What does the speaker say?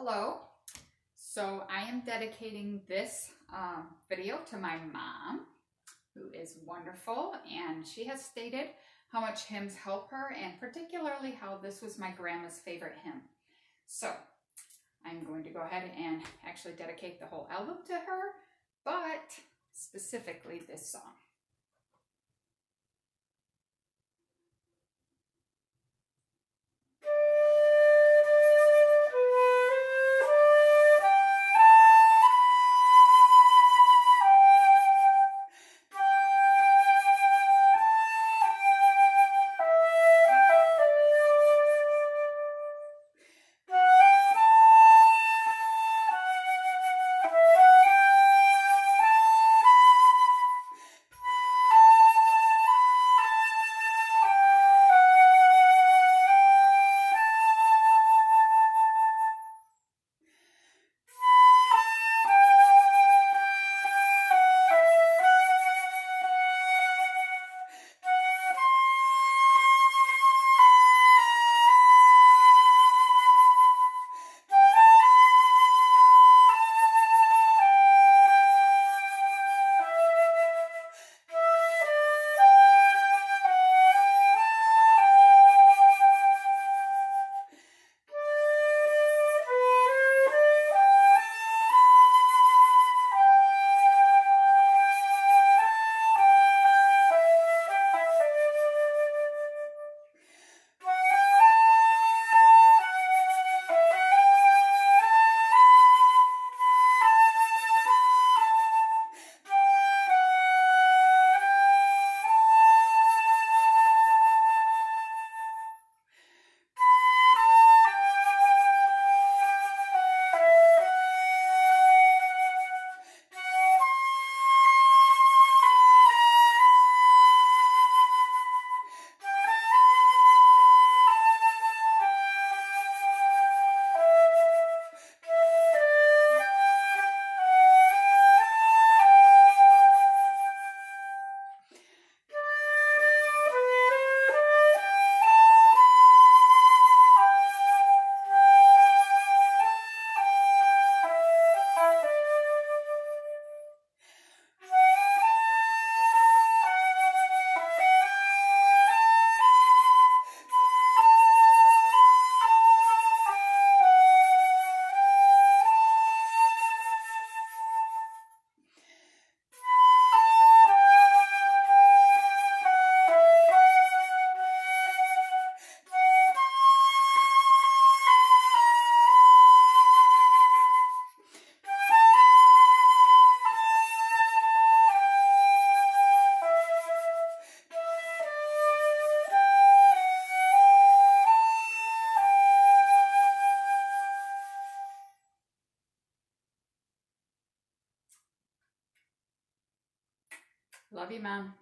Hello. So I am dedicating this um, video to my mom, who is wonderful, and she has stated how much hymns help her, and particularly how this was my grandma's favorite hymn. So I'm going to go ahead and actually dedicate the whole album to her, but specifically this song. Love you, Mom.